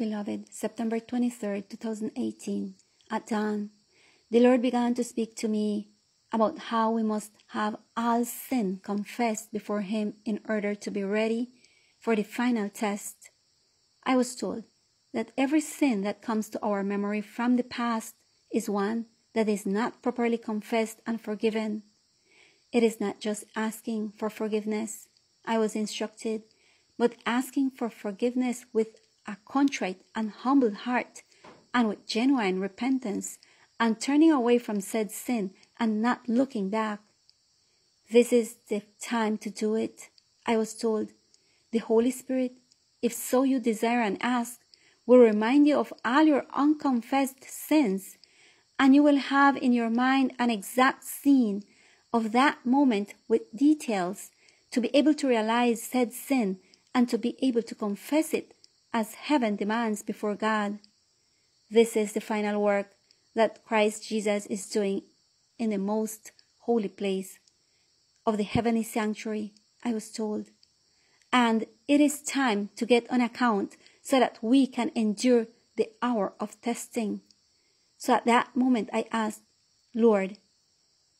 Beloved, September 23rd, 2018, at dawn, the Lord began to speak to me about how we must have all sin confessed before Him in order to be ready for the final test. I was told that every sin that comes to our memory from the past is one that is not properly confessed and forgiven. It is not just asking for forgiveness, I was instructed, but asking for forgiveness with a contrite and humble heart, and with genuine repentance, and turning away from said sin and not looking back. This is the time to do it, I was told. The Holy Spirit, if so you desire and ask, will remind you of all your unconfessed sins, and you will have in your mind an exact scene of that moment with details to be able to realize said sin and to be able to confess it as heaven demands before God. This is the final work that Christ Jesus is doing in the most holy place of the heavenly sanctuary, I was told. And it is time to get on account so that we can endure the hour of testing. So at that moment I asked, Lord,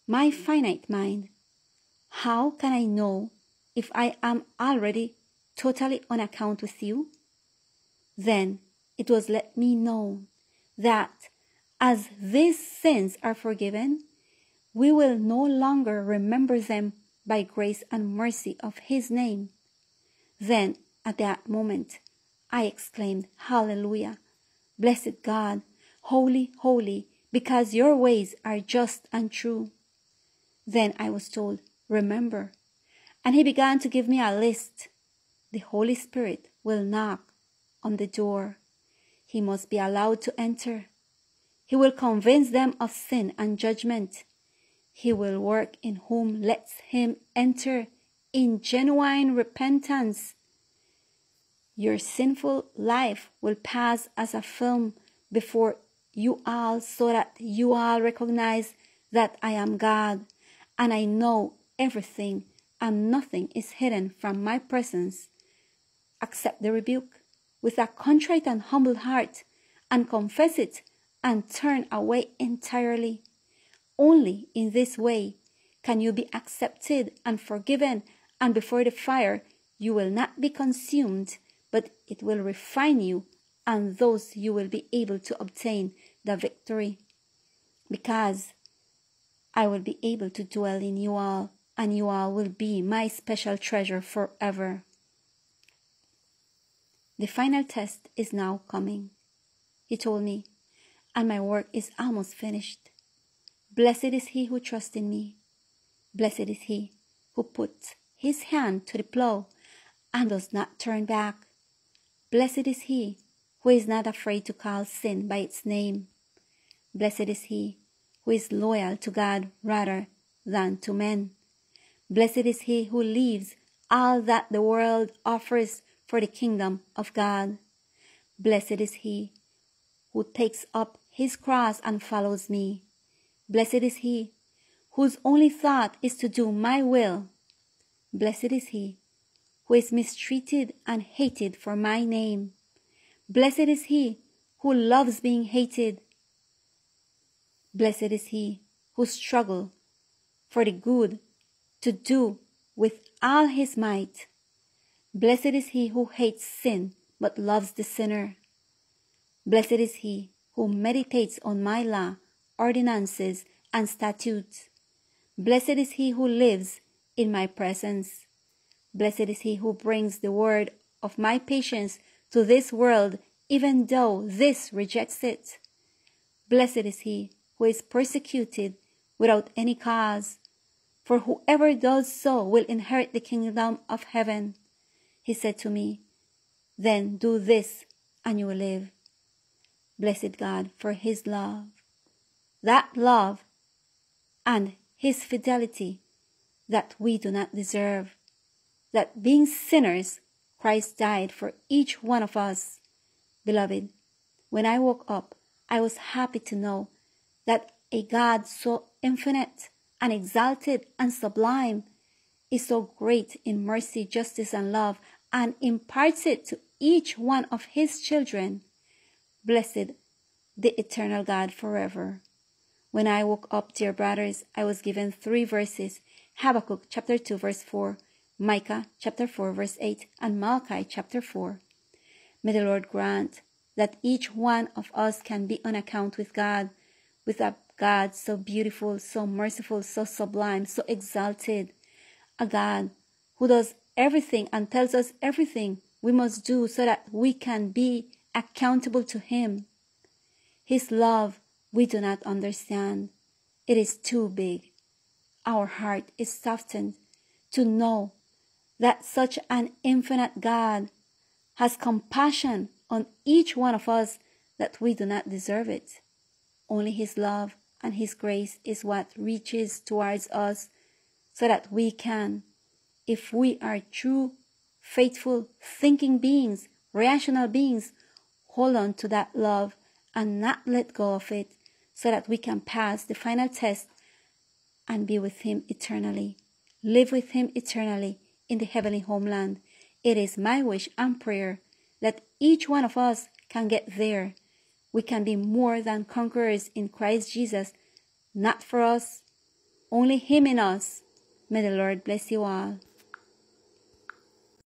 my finite mind, how can I know if I am already totally on account with you? Then it was let me know that as these sins are forgiven, we will no longer remember them by grace and mercy of His name. Then at that moment, I exclaimed, Hallelujah! Blessed God, holy, holy, because your ways are just and true. Then I was told, Remember. And he began to give me a list. The Holy Spirit will knock on the door. He must be allowed to enter. He will convince them of sin and judgment. He will work in whom lets him enter in genuine repentance. Your sinful life will pass as a film before you all so that you all recognize that I am God and I know everything and nothing is hidden from my presence. Accept the rebuke with a contrite and humble heart and confess it and turn away entirely. Only in this way can you be accepted and forgiven, and before the fire you will not be consumed, but it will refine you, and thus you will be able to obtain the victory. Because I will be able to dwell in you all, and you all will be my special treasure forever. The final test is now coming, he told me, and my work is almost finished. Blessed is he who trusts in me. Blessed is he who puts his hand to the plow and does not turn back. Blessed is he who is not afraid to call sin by its name. Blessed is he who is loyal to God rather than to men. Blessed is he who leaves all that the world offers for the kingdom of God. Blessed is he who takes up his cross and follows me. Blessed is he whose only thought is to do my will. Blessed is he who is mistreated and hated for my name. Blessed is he who loves being hated. Blessed is he who struggles for the good to do with all his might. Blessed is he who hates sin but loves the sinner. Blessed is he who meditates on my law, ordinances, and statutes. Blessed is he who lives in my presence. Blessed is he who brings the word of my patience to this world, even though this rejects it. Blessed is he who is persecuted without any cause, for whoever does so will inherit the kingdom of heaven. He said to me, Then do this, and you will live. Blessed God for His love. That love and His fidelity that we do not deserve. That being sinners, Christ died for each one of us. Beloved, when I woke up, I was happy to know that a God so infinite and exalted and sublime is so great in mercy, justice, and love, and imparts it to each one of his children. blessed the eternal God forever. When I woke up, dear brothers, I was given three verses Habakkuk chapter 2, verse 4, Micah chapter 4, verse 8, and Malachi chapter 4. May the Lord grant that each one of us can be on account with God, with a God so beautiful, so merciful, so sublime, so exalted, a God who does everything and tells us everything we must do so that we can be accountable to Him. His love we do not understand. It is too big. Our heart is softened to know that such an infinite God has compassion on each one of us that we do not deserve it. Only His love and His grace is what reaches towards us so that we can, if we are true, faithful, thinking beings, rational beings, hold on to that love and not let go of it so that we can pass the final test and be with Him eternally, live with Him eternally in the heavenly homeland. It is my wish and prayer that each one of us can get there. We can be more than conquerors in Christ Jesus, not for us, only Him in us. May the Lord bless you all.